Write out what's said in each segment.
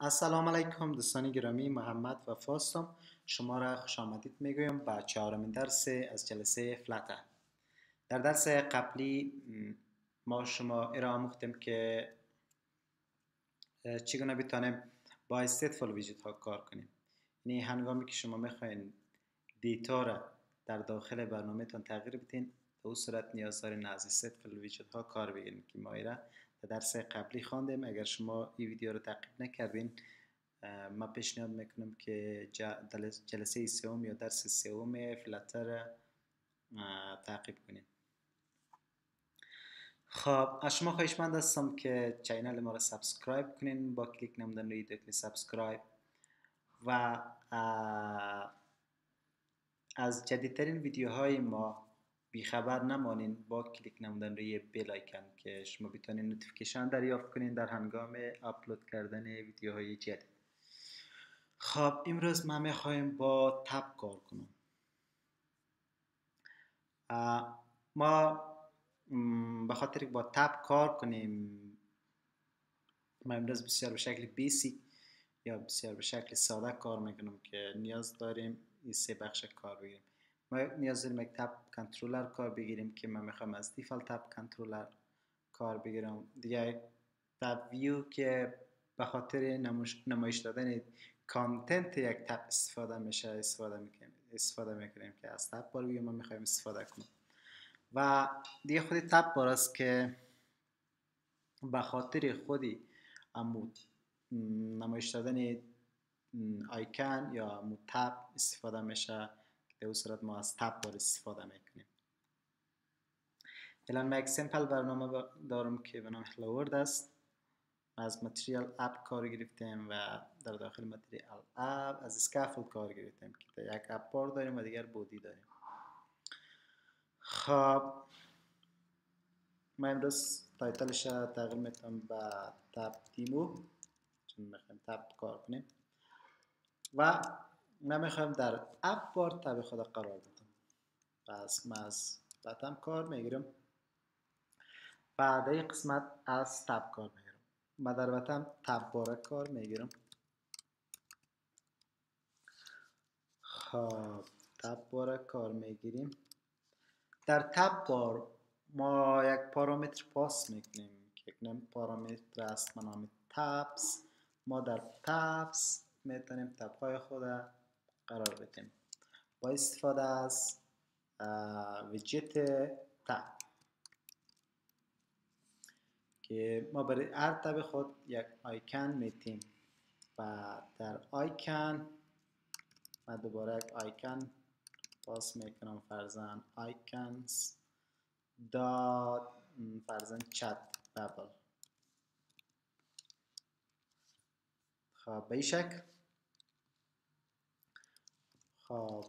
السلام علیکم دوستان گرامی محمد و فاستم شما را خوش آمدید می‌گویم به چهارمین درس از جلسه فلاتر در درس قبلی ما شما را آموختیم که چگونه بتانیم با استیتفول ویژت ها کار کنیم یعنی هنگامی که شما می‌خواین دیتا را در داخل برنامه تان تغییر بدین به او صورت نیاز دارین از استیتفول ویژت ها کار بگیریم که ما را درس قبلی خواندیم. اگر شما این ویدیو رو تعقیب نکردین ما پیشنهاد می‌کنم که جلسه سوم یا درس سوم Flutter تعقیب کنیم خب از شما خواهشمند هستم که channel ما رو subscribe کنین با کلیک نمودن روی دکمه subscribe و از جدیدترین ویدیوهای ما بیخبر نمانین. با کلیک نمودن روی bell icon که شما بتونین notification دریافت کنین در هنگام اپلود کردن ویدیوهای جدید. خب امروز ما می‌خوایم با tab کار کنم. ما به خاطر با tab کار کنیم. ما امروز بسیار به شکل basic یا بسیار به شکل ساده کار می‌کنم که نیاز داریم این سه بخش کار بگیریم. ما نیاز داریم یک تب کنترلر کار بگیریم که من می‌خوام از دیفالت تب کنترلر کار بگیرم. دیگه تب ویو که به خاطر نمایش دادن کانتنت یک تب استفاده میشه استفاده می‌کنیم استفاده می‌کنیم که از تب بار ویو ما می‌خوایم استفاده کنیم. و دیگه خودی تب بار است که به خاطر خودی امو نمایش دادن آیکن یا امو tab استفاده میشه. به صورت ما از tab استفاده می‌کنیم. الان ما یک simple برنامه دارم که به نام hello است. از MaterialApp کار گرفتیم و در داخل MaterialApp از Scaffold کار گرفتیم که یک AppBar داریم و دیگر body داریم. خب ما امروز title ش تغییر می‌تونم به tab demo چون می‌خوایم تب کار کنیم. و من می‌خوایم در اپ بار تب خود قرار بدم. پس من از بطم کار می‌گیرم. بعد قسمت از تب کار می‌گیرم. من در بطم تب باره کار می‌گیرم. خب تب باره کار می‌گیریم. در تب بار ما یک پارامتر پاس می‌کنیم. یک پارامتر است به نام تبس. ما در تبس می‌تونیم تب های خود قرار بدیم. با استفاده از ویجت تب که ما برای هر تب خود یک آیکن میتیم. و در آیکن و دوباره یک آیکن پاس می‌کنم فرزن آیکنز داد فرزن چت ببل خب به شکل خب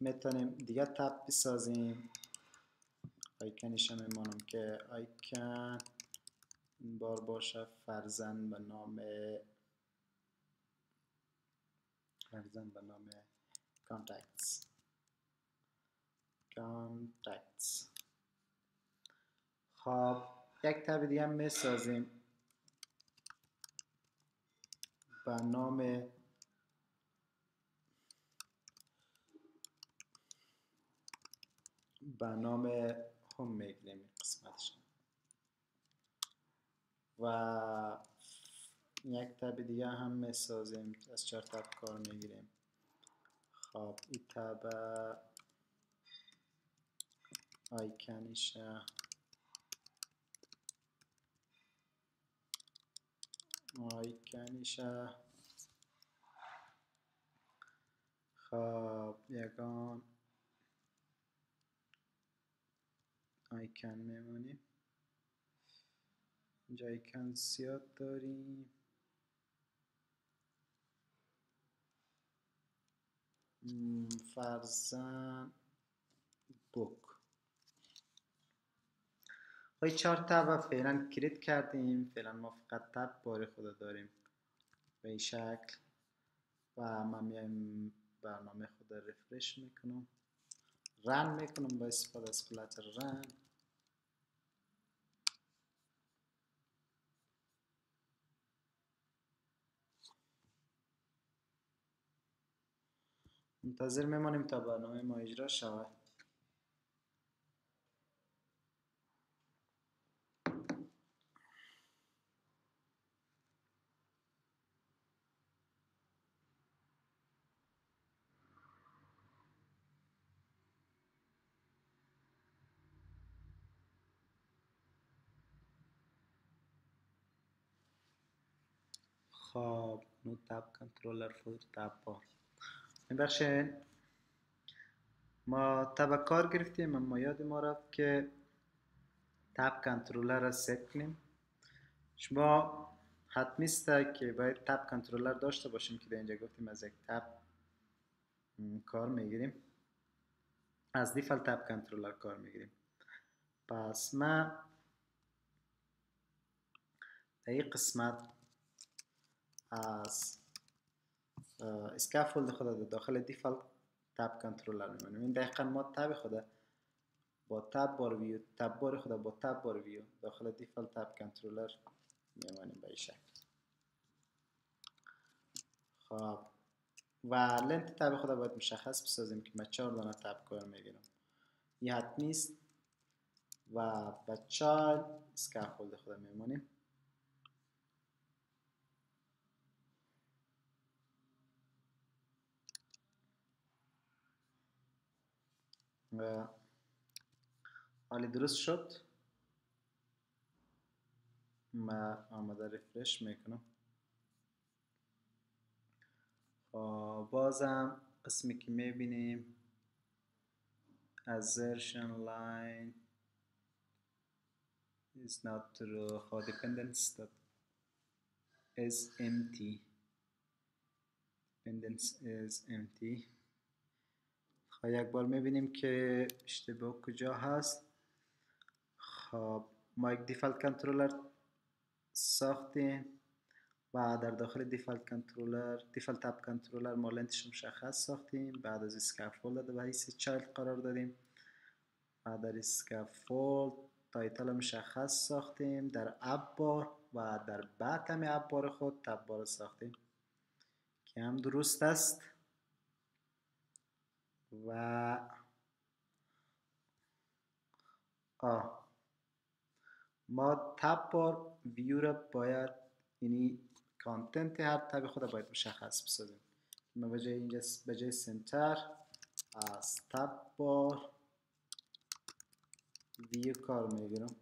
می‌تونیم دیگه تب بسازیم. آیکنش هم میمانم که آیکن این بار باشه فرزن به نام فرزن به نام contacts. Contacts. خب یک تب دیگه می‌سازیم. به نام به نام هم می‌گیریم این قسمتش. و یک تب دیگه هم می‌سازیم از چهار تب کار می‌گیریم. خب این تب آیکنیشه آیکنیشه خب یگان آیکن میمونیم اینجا آیکن زیاد داریم فرزن بوک. های چهار تب فعلا کلیت کردیم. فعلا ما فقط تب بار خود داریم. به این شکل. و من میایم برنامه خود رفرش می‌کنم. رن می‌کنم با استفاده از فلاتر رن. منتظر میمانیم تا برنامه ما اجرا شود. خب نو تب کنترلر فور بار میبخشین ما تب کار گرفتیم اما یاد ما رفت که تب کنترلر را ست کنیم. شما حتمیسته که باید تب کنترلر داشته باشیم که در اینجا گفتیم از یک تب کار می‌گیریم. از دیفالت تب کنترلر کار می‌گیریم. پس ما در این قسمت از Scaffold خود داخل DefaultTabController میمونیم این دقیقا ما تب خود با تب بار ویو تب بار خود با تب بار ویو داخل دیفالت تب کنترلر میمونیم به شکل. خب. و length tab خود باید مشخص بسازیم که من چهار دانه tab کار می‌گیرم یه حد نیست. و با چهار اسکافولد خود میمونیم. حالی درست شد ما آمده ریفرش می‌کنم خب بازم قسمی که می‌بینیم assertion line is not true خب dependence that is empty dependence is empty خب یک بار می‌بینیم که اشتباه کجا هست. خب ما یک دیفالت کنترلر ساختیم. و در داخل دیفالت کنترلر دیفالت تب کنترلر ما لنتش مشخص ساختیم. بعد از اسکافولد به حیث چایلد قرار دادیم. و در Scaffold title مشخص ساختیم. در AppBar و در bottom AppBar خود TabBar ساختیم. که هم درست است. و آه ما TabBarView را باید یعنی content هر tab خود باید مشخص بسازیم. ما به جای اینجا به جای Center از TabBarView کار می‌گیرم.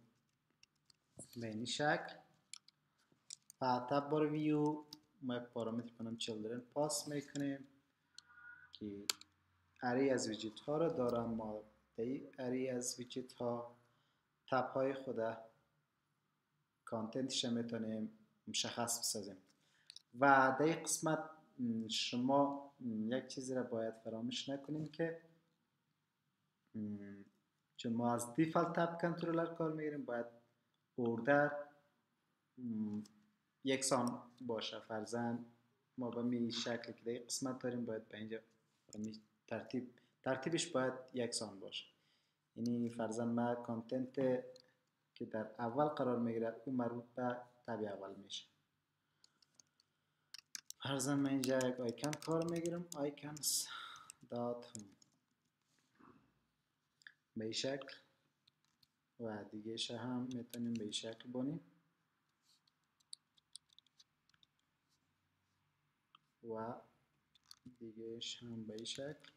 به این شکل و TabBarView ما یک پارامتر به نام children پاس می‌کنیم که array از widget ها رو دارم ما به array از widget ها tab های خود content ش می‌تونیم مشخص بسازیم. و در قسمت شما یک چیزی را باید فراموش نکنیم که چون ما از دیفالت تب کنترلر کار می‌گیریم باید اوردر یکسان باشه. فرزن ما به می شکل که در قسمت داریم باید به اینجا ترتیب ترتیبش باید یکسان باشه. یعنی فرزن ما کانتنت که در اول قرار می‌گیره اون مربوط به تب اول میشه. فرزن من اینجا یک آیکن کار می‌گیرم. آیکنز دات به شکل و دیگه هم می‌تونیم به شکل بانیم و دیگه هم به شکل.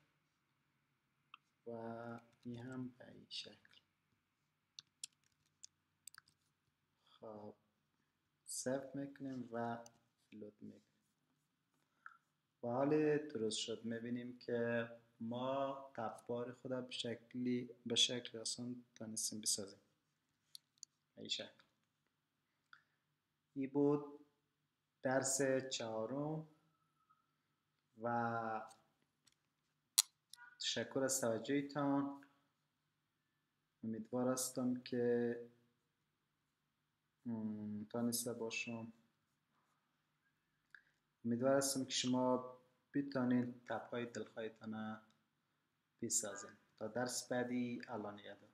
و این هم به این شکل. خب سف می‌کنیم و فلوت می‌کنیم. و حال درست شد. می‌بینیم که ما تبار خود به شکلی به شکل آسان تانستیم بسازیم. این شکل. ای بود درس چهارم و تشکر از توجهتان امیدوار هستم که تانسته باشم. امیدوار هستم که شما بتانید تپ های دلخواهتان بسازید. تا درس بعدی الان یاد